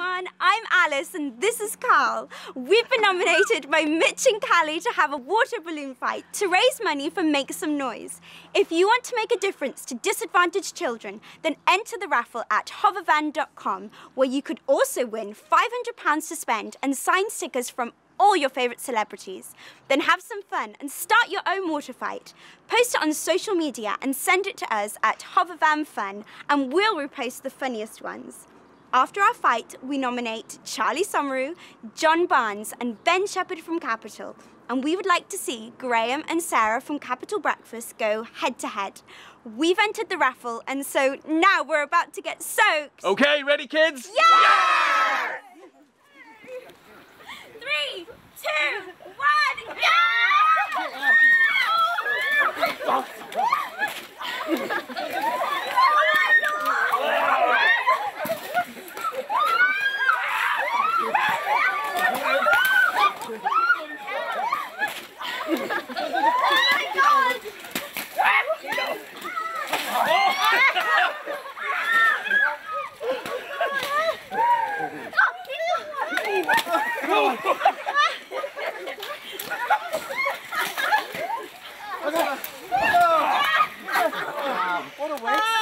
everyone. I'm Alice and this is Carl. We've been nominated by Mitch and Callie to have a water balloon fight to raise money for Make Some Noise. If you want to make a difference to disadvantaged children, then enter the raffle at hovervan.com where you could also win £500 to spend and sign stickers from all your favourite celebrities. Then have some fun and start your own water fight. Post it on social media and send it to us at hovervanfun and we'll repost the funniest ones. After our fight, we nominate Charlie Somaru, John Barnes, and Ben Shepherd from Capital. And we would like to see Graham and Sarah from Capital Breakfast go head to head. We've entered the raffle, and so now we're about to get soaked. Okay, ready, kids? Yeah! Three, two, one, go! What a waste.